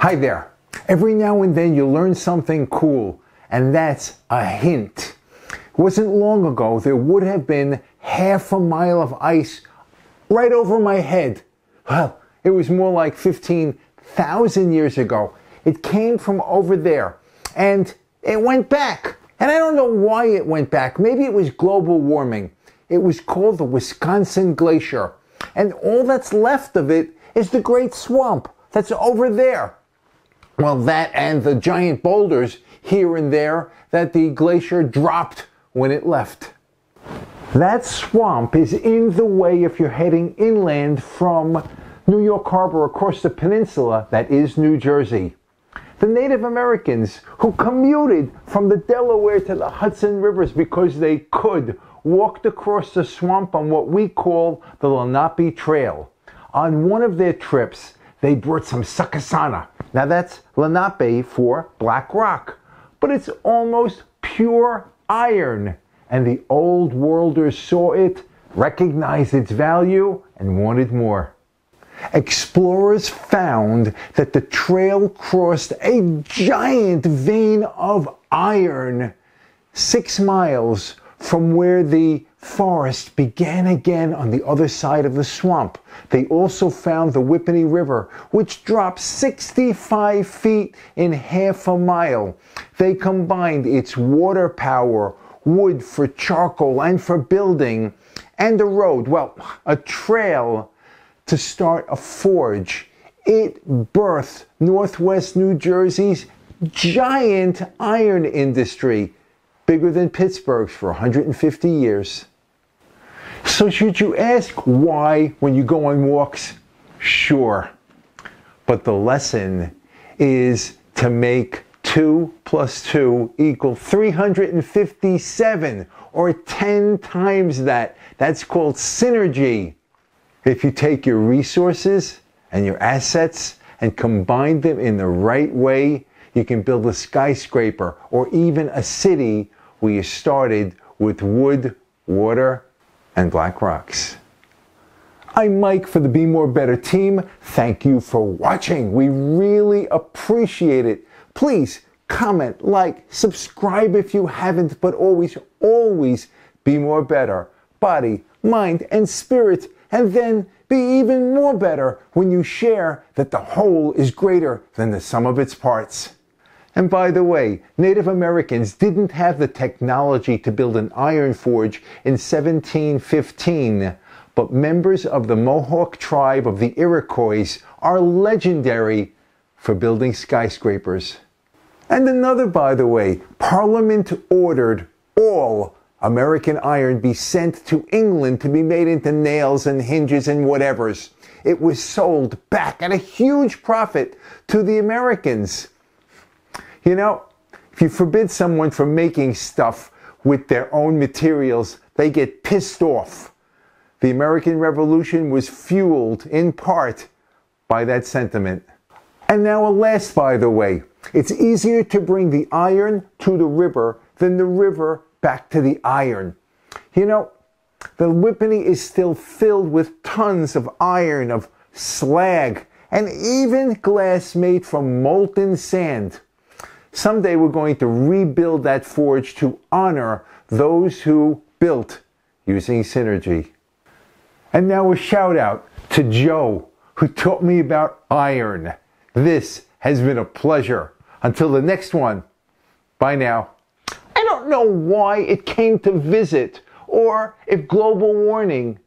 Hi there. Every now and then you learn something cool, and that's a hint. It wasn't long ago there would have been half a mile of ice right over my head. Well, it was more like 15,000 years ago. It came from over there, and it went back. And I don't know why it went back. Maybe it was global warming. It was called the Wisconsin Glacier. And all that's left of it is the Great Swamp that's over there. Well, that and the giant boulders here and there that the glacier dropped when it left. That swamp is in the way if you're heading inland from New York Harbor across the peninsula that is New Jersey. The Native Americans who commuted from the Delaware to the Hudson rivers because they could walked across the swamp on what we call the Lenape Trail. On one of their trips, they brought some sakasana. Now that's Lenape for black rock, but it's almost pure iron. And the old worlders saw it, recognized its value, and wanted more. Explorers found that the trail crossed a giant vein of iron six miles from where the forest began again on the other side of the swamp. They also found the Whippany River, which dropped 65 feet in half a mile. They combined its water power, wood for charcoal and for building, and a road, well, a trail to start a forge. It birthed Northwest New Jersey's giant iron industry bigger than Pittsburgh's for 150 years. So, should you ask why when you go on walks? Sure. But the lesson is to make 2 plus 2 equal 357 or 10 times that. That's called synergy. If you take your resources and your assets and combine them in the right way, you can build a skyscraper or even a city we started with wood, water, and black rocks. I'm Mike for the Be More Better team. Thank you for watching. We really appreciate it. Please comment, like, subscribe if you haven't, but always, always be more better. Body, mind, and spirit. And then be even more better when you share that the whole is greater than the sum of its parts. And by the way, Native Americans didn't have the technology to build an iron forge in 1715, but members of the Mohawk tribe of the Iroquois are legendary for building skyscrapers. And another, by the way, Parliament ordered all American iron be sent to England to be made into nails and hinges and whatevers. It was sold back at a huge profit to the Americans. You know, if you forbid someone from making stuff with their own materials, they get pissed off. The American Revolution was fueled in part by that sentiment. And now, a last, by the way, it's easier to bring the iron to the river than the river back to the iron. You know, the Whippany is still filled with tons of iron, of slag, and even glass made from molten sand. Someday we're going to rebuild that forge to honor those who built using synergy. And now a shout out to Joe, who taught me about iron. This has been a pleasure. Until the next one, bye now. I don't know why it came to visit or if global warming.